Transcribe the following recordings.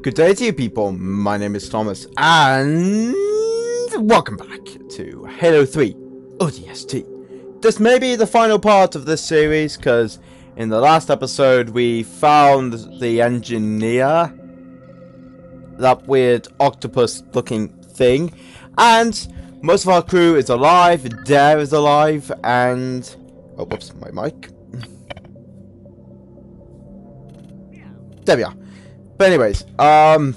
Good day to you people, my name is Thomas, and welcome back to Halo 3 ODST. This may be the final part of this series, because in the last episode we found the engineer, that weird octopus looking thing, and most of our crew is alive, Dare is alive, and... Oh, whoops, my mic. There we are. But anyways, um...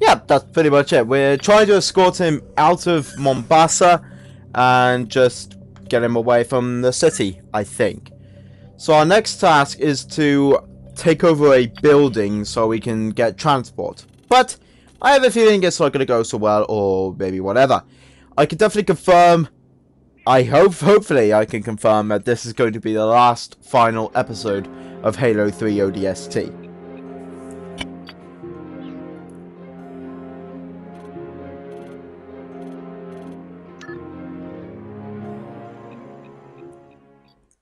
Yeah, that's pretty much it. We're trying to escort him out of Mombasa and just get him away from the city, I think. So our next task is to take over a building so we can get transport. But I have a feeling it's not going to go so well, or maybe whatever. I can definitely confirm, I hope, hopefully I can confirm that this is going to be the last final episode of Halo 3 ODST.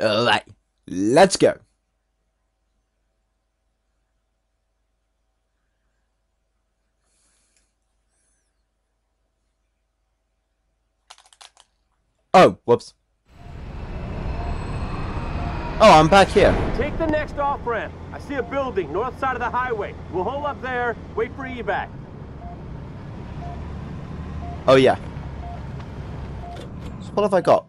Alright, let's go. Oh, whoops. Oh, I'm back here. Take the next off-ramp. I see a building, north side of the highway. We'll hold up there, wait for evac. Oh, yeah. So what have I got?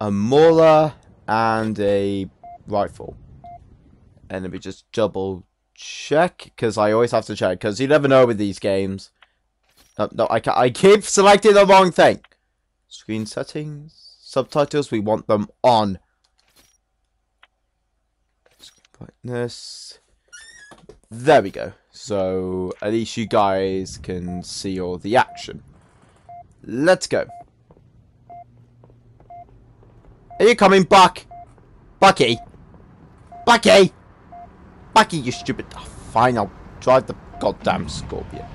A Mauler and a rifle. And let me just double check, because I always have to check, because you never know with these games. No, no, I, I keep selecting the wrong thing. Screen settings, subtitles, we want them on. Brightness. There we go. So, at least you guys can see all the action. Let's go. Are you coming back? Bucky? Bucky? Bucky, you stupid... Oh, fine, I'll drive the goddamn Scorpion.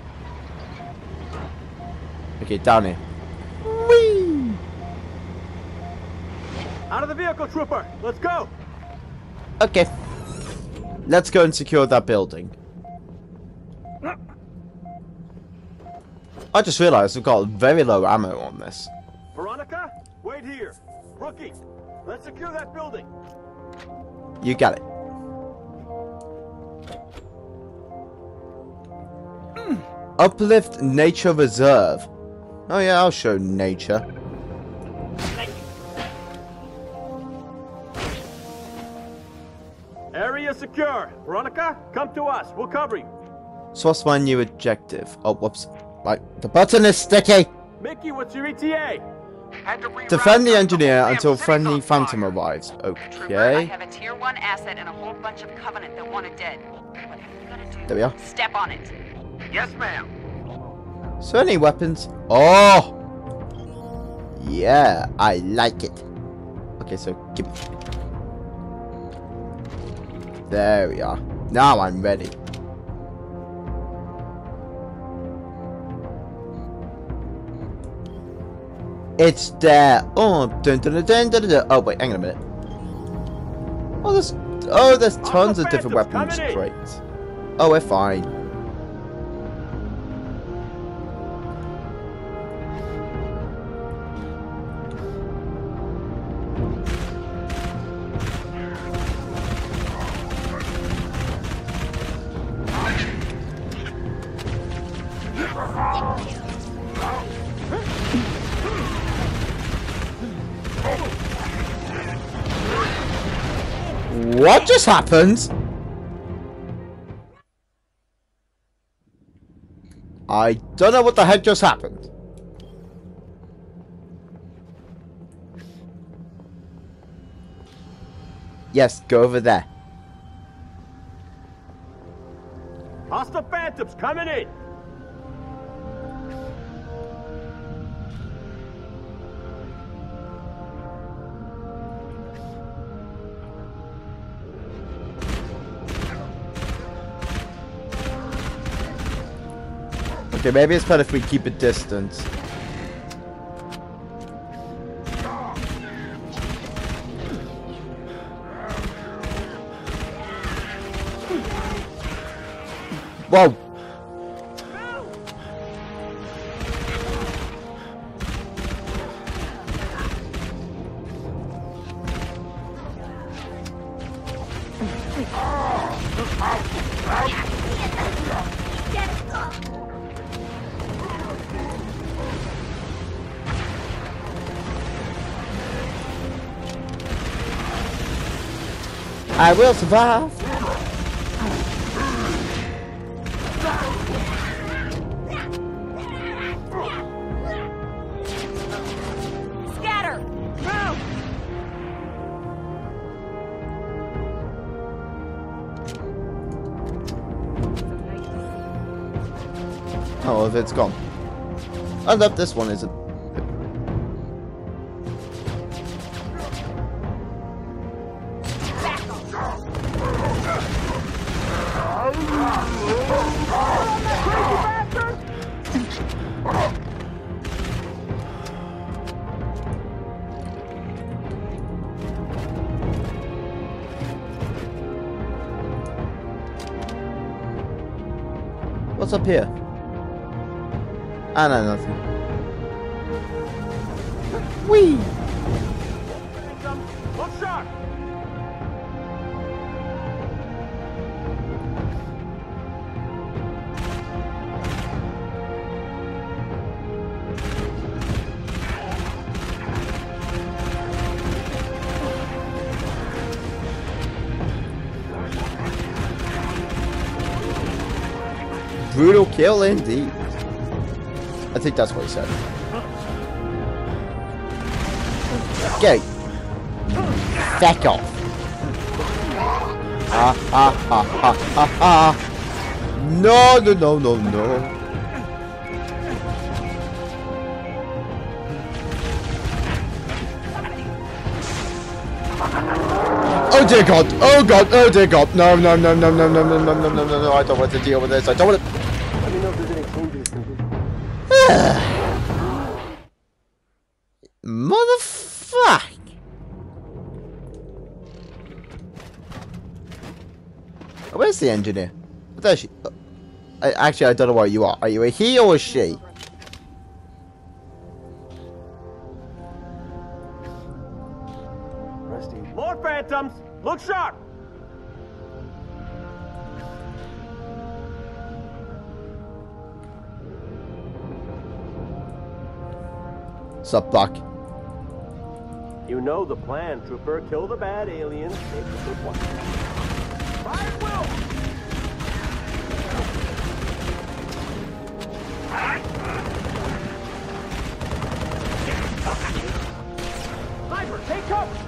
Okay, down here. Whee! Out of the vehicle, trooper! Let's go! Okay. Let's go and secure that building. I just realised we've got very low ammo on this. Veronica, wait here. Rookie, let's secure that building. You got it. Hmm. Uplift Nature Reserve. Oh yeah, I'll show nature. Area secure. Veronica, come to us. We'll cover you. So what's my new objective? Oh, whoops. Right, the button is sticky. Mickey, what's your ETA? Defend the engineer until friendly phantom arrives. Trooper, I Okay. have a tier one asset and a whole bunch of Covenant that want it dead. Whatever you gotta do, There we are. step on it. Yes, ma'am. So any weapons? Oh! Yeah, I like it. Okay, so give me. There we are. Now I'm ready. It's there. Oh, um, dun, dun, dun, dun, dun, dun. oh wait, hang on a minute. Oh, there's oh, there's tons of different weapons. Great. Oh, we're fine. Just happened? I don't know what the heck just happened. Yes, go over there. Hostile phantoms coming in. Okay, maybe it's better if we keep a distance. Whoa! I will survive. Scatter! Move! Oh, if it's gone. I love this one isn't. Up here? I know nothing. Whee! Kill indeed. I think that's what he said. Get Back off. Ah, ah, ah, ah, ah, ah. No, no, no, no, no. Oh dear god! Oh god! Oh dear god! No, no, no, no, no, no, no, no, no, no, no, no! I don't want to deal with this. I don't want to. Oh, Where's the engineer? There she. uh, I, actually, I don't know where you are. Are you a he or a she? Rusty. More phantoms! Look sharp! Sup, Buck? You know the plan, Trooper. Kill the bad aliens, take the good ones. Fire will! Sniper, take cover!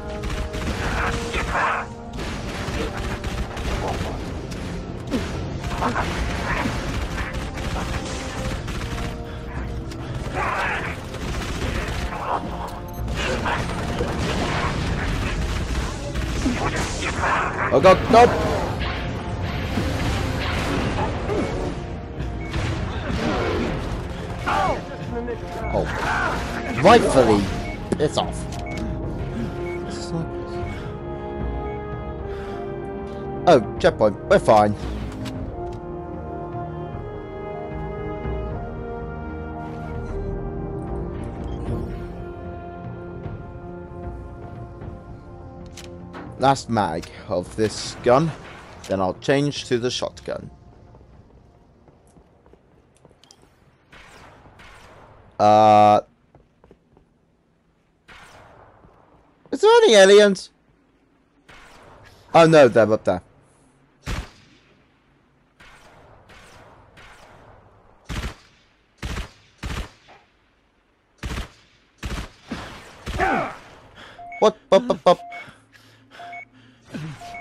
Oh god, nope! Oh. Rightfully, piss off. Oh, checkpoint. We're fine. Last mag of this gun. Then I'll change to the shotgun. Uh... Is there any aliens? Oh no, they're up there.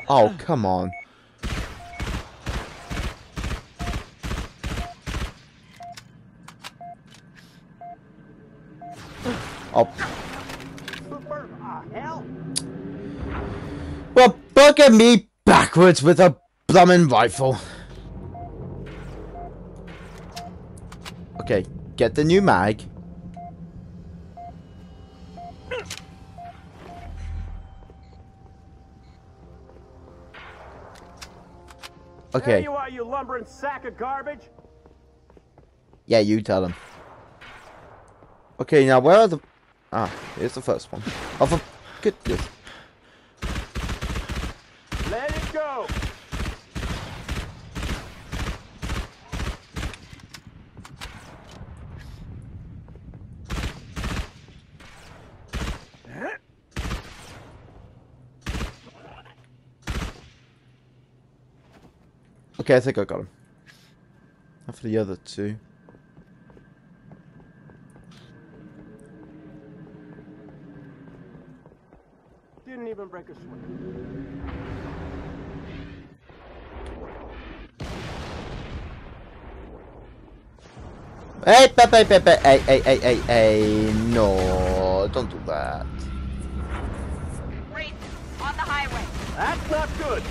Oh, come on. Oh, well, bugger me backwards with a blummin' rifle. Okay, get the new mag. There Okay. you are, you lumbering sack of garbage. Yeah, you tell him. Okay, now where are the... Ah, here's the first one. Oh, for goodness. Okay, I think I got him. After the other two. Didn't even break a sweat. Hey, Pepe, Pepe, hey, hey, hey, hey, hey, no, don't do that. On the highway. That's not good.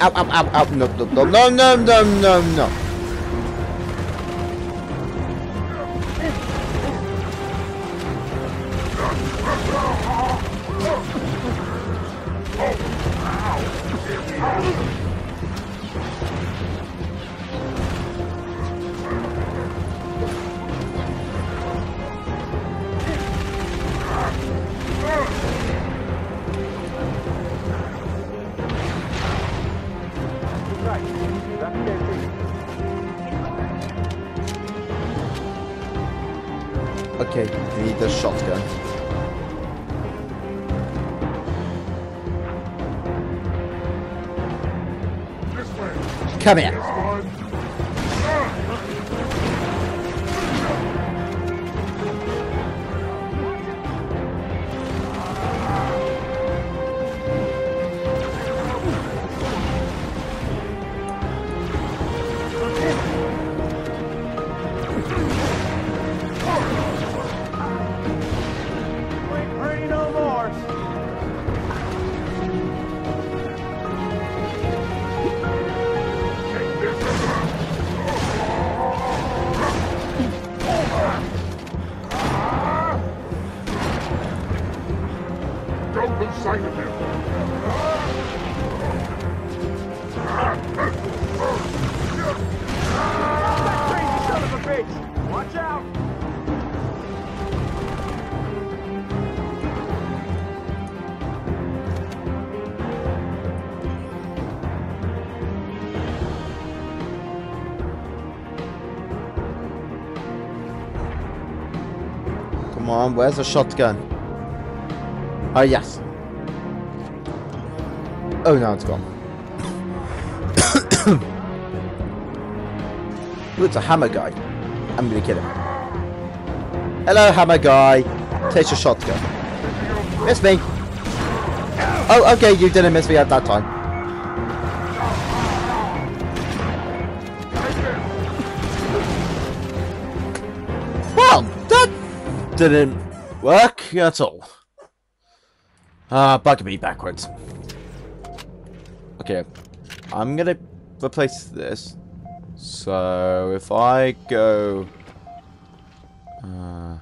Up, up, up, up. No, no, no, no, no, no, no. Oh, a. Where's the shotgun? Oh, yes. Oh, now it's gone. Ooh, it's a hammer guy. I'm gonna kill him. Hello, hammer guy. Take your shotgun. Miss me. Oh, okay, you didn't miss me at that time. Didn't work at all. Ah, uh, bug me backwards. Okay, I'm gonna replace this. So if I go, uh,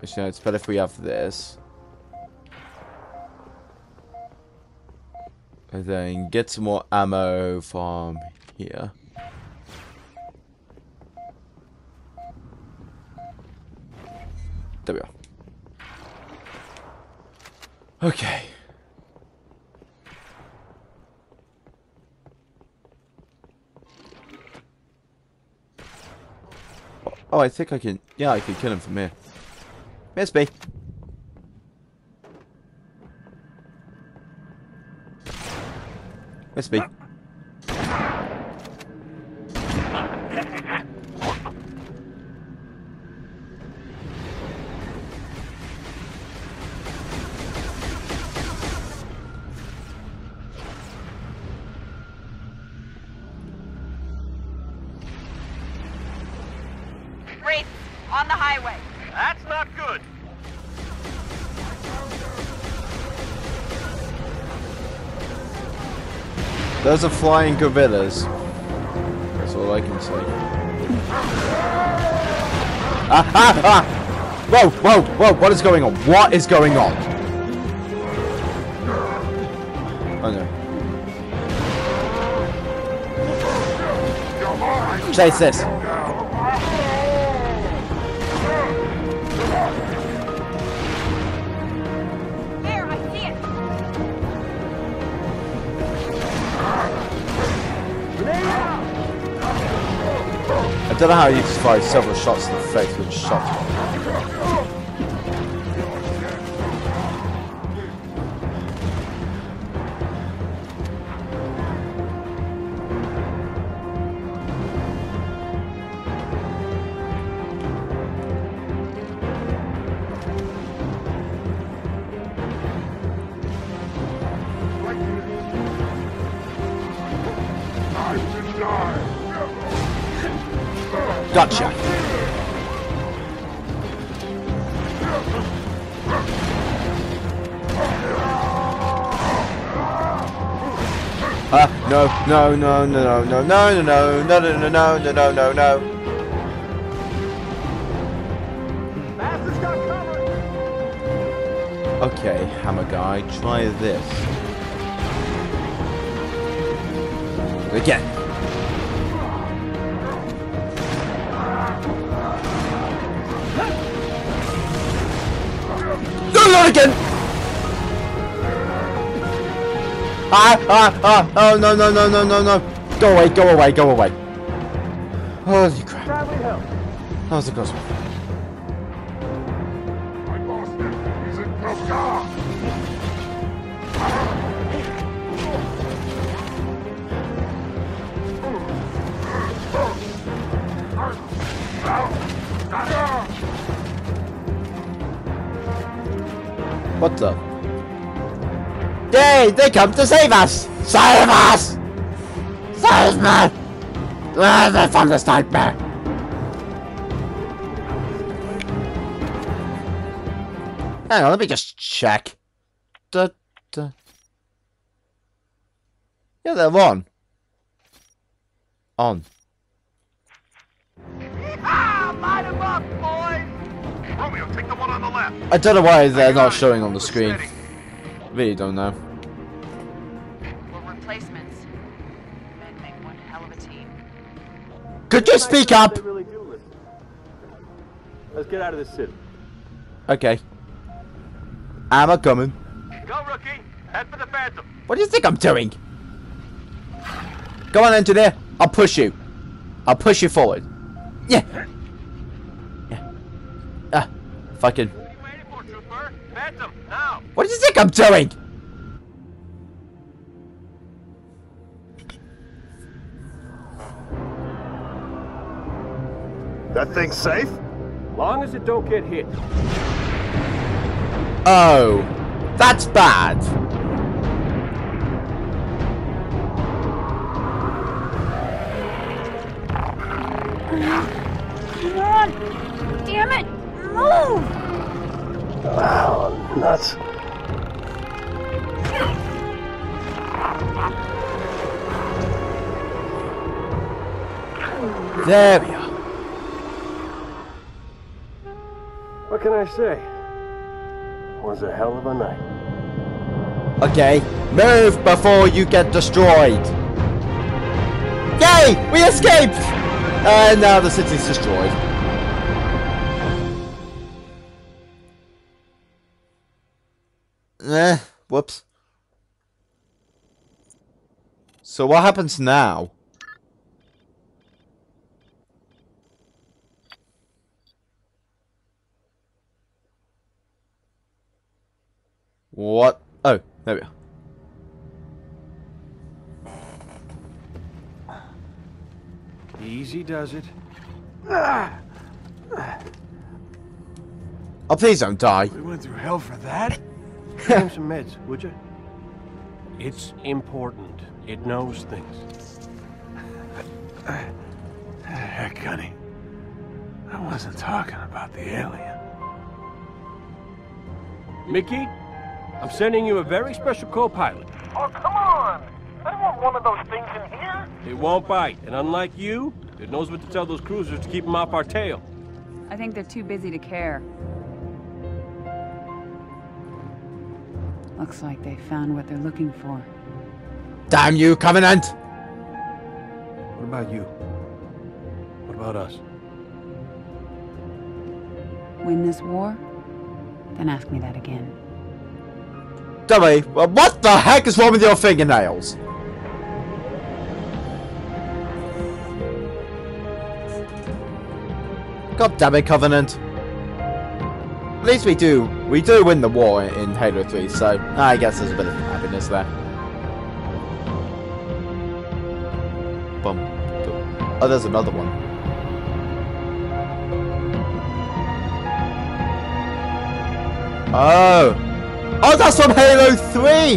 actually, it's better if we have this. And then get some more ammo from here. There we are. Okay. Oh, I think I can. Yeah, I can kill him from here. Miss me. Miss me. Those are flying gorillas. That's all I can say. Ah, ah, ah! Whoa, whoa, whoa, what is going on? What is going on? Oh no. Chase this. Don't know how you survive several shots in the face with shot. I Gotcha. Ah, no, no, no, no, no, no, no, no, no, no, no, no, no, no, no, no. Okay, hammer guy, try this. Again. No, again! Ah, ah, ah, oh, no, no, no, no, no, no. Go away, go away, go away. Holy crap. That was a close one. I What the? They, they come to save us! Save us! Save me! Ah, from this nightmare! Hang on, let me just check. Da, da. Yeah, they're on. On. Romeo, left. I don't know why they're not showing on the screen. Really don't know. Replacements. Men make one hell of a team. Could you speak up? Really. Let's get out of this city. Okay. I'm I coming? Go, rookie. Head for the Phantom. What do you think I'm doing? Go on, engineer. I'll push you. I'll push you forward. Yeah. Yeah. Ah. Fucking. What are you waiting for, Trooper? Phantom, now. What do you think I'm doing? That thing's safe? Long as it don't get hit. Oh. That's bad. Come on! Damn it! Move! Nuts. There we are. What can I say? It Was a hell of a night. Okay. Move before you get destroyed. Yay! We escaped! And now the city's destroyed. Whoops. So what happens now? What? Oh, there we are. Easy does it. Oh, please don't die. We went through hell for that? Give him some meds, would you? It's important. It knows things. Heck, Gunny. I wasn't talking about the alien. Mickey, I'm sending you a very special co-pilot. Oh, come on! I don't want one of those things in here. It won't bite, and unlike you, it knows what to tell those cruisers to keep them off our tail. I think they're too busy to care. Looks like they found what they're looking for. Damn you, Covenant! What about you? What about us? Win this war? Then ask me that again. Dummy, well, what the heck is wrong with your fingernails? God damn it, Covenant. At least we do, we do win the war in Halo 3, so I guess there's a bit of happiness there. Bum. bum. Oh, there's another one. Oh. Oh, that's from Halo 3!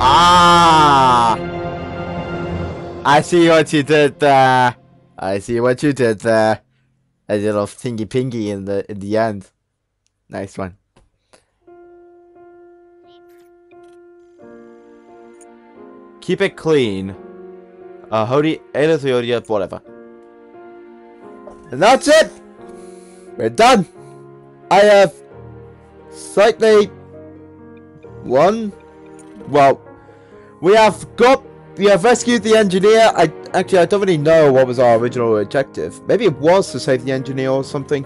Ah! I see what you did there. I see what you did there. A little thingy pingy in the in the end. Nice one. Keep it clean. Uh, Hody, Halo 3 Hody, whatever. And that's it! We're done! I have slightly one. Well, we have got we have rescued the engineer. I actually I don't really know what was our original objective. Maybe it was to save the engineer or something.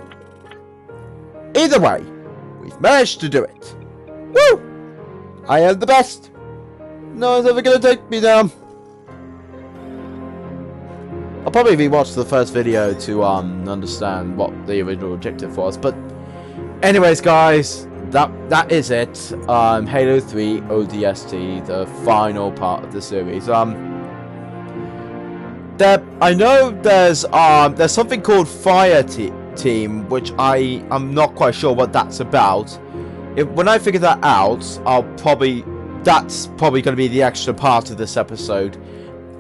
Either way, we've managed to do it. Woo! I am the best. No one's ever gonna take me down. I'll probably rewatch the first video to um understand what the original objective was, but anyways guys, that that is it. Um, Halo 3 ODST, the final part of the series. Um, there, I know there's um there's something called Fire te Team, which I am not quite sure what that's about. If, when I figure that out, I'll probably that's probably going to be the extra part of this episode,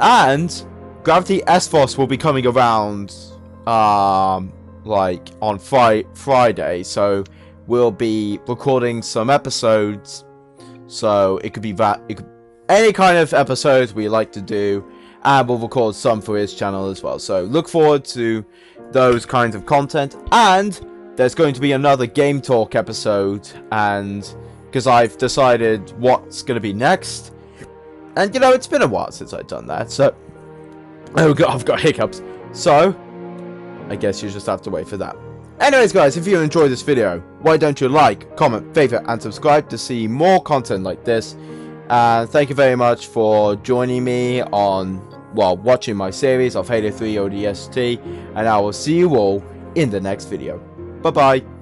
and Gravity S Force will be coming around um like on Fri Friday, so we'll be recording some episodes. So it could be that it could any kind of episodes we like to do, and we'll record some for his channel as well. So look forward to those kinds of content, and there's going to be another game talk episode, and because I've decided what's going to be next, and you know it's been a while since I've done that, so oh god, I've got hiccups. So I guess you just have to wait for that. Anyways guys, if you enjoyed this video, why don't you like, comment, favorite and subscribe to see more content like this. And thank you very much for joining me on, well, watching my series of Halo 3 ODST. And I will see you all in the next video. Bye bye.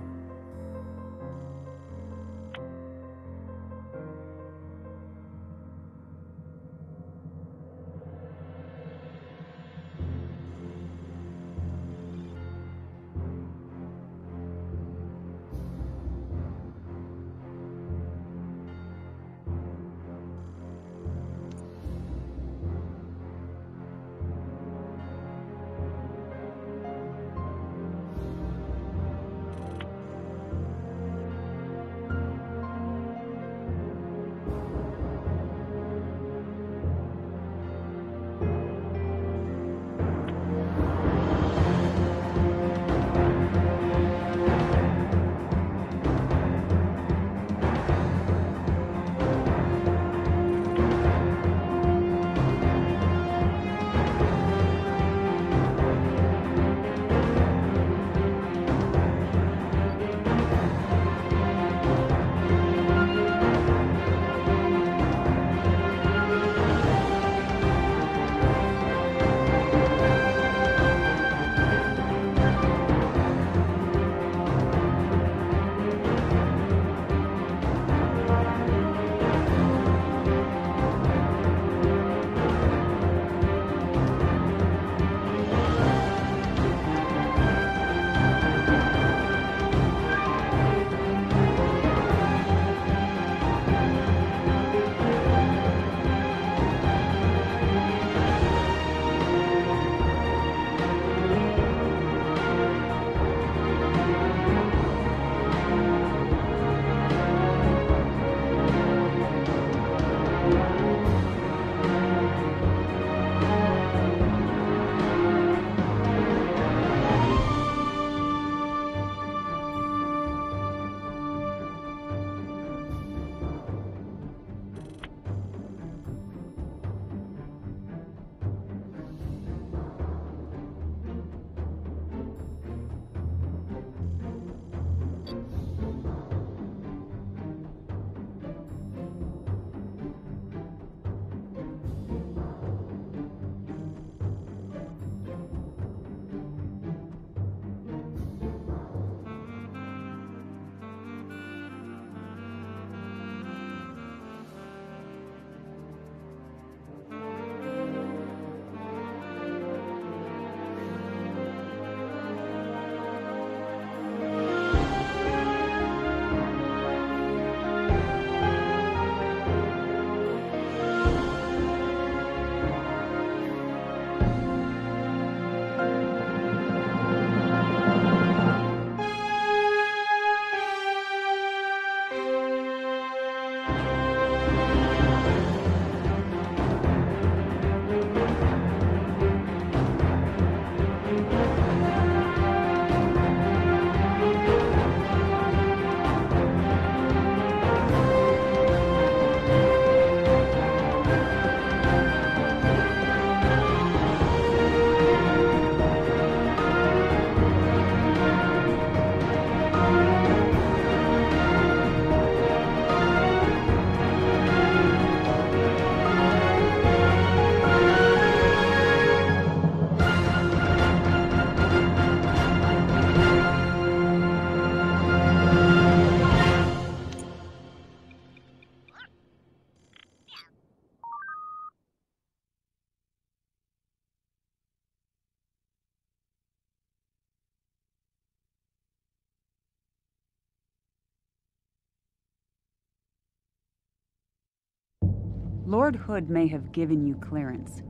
Lord Hood may have given you clearance,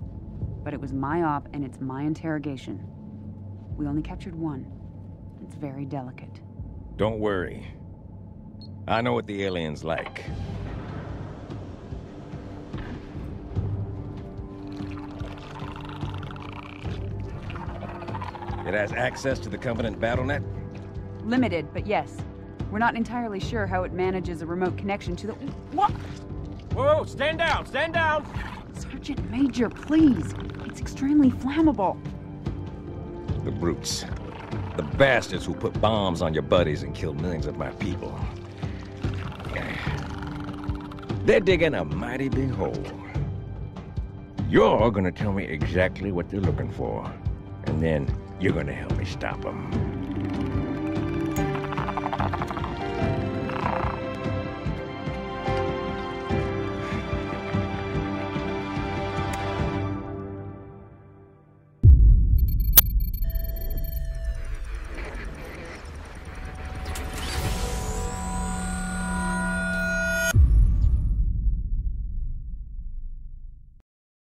but it was my op and it's my interrogation. We only captured one. It's very delicate. Don't worry. I know what the alien's like. It has access to the Covenant BattleNet? Limited, but yes. We're not entirely sure how it manages a remote connection to the. What? Whoa, stand down, stand down! Sergeant Major, please. It's extremely flammable. The brutes. The bastards who put bombs on your buddies and killed millions of my people. They're digging a mighty big hole. You're gonna tell me exactly what they're looking for, and then you're gonna help me stop them.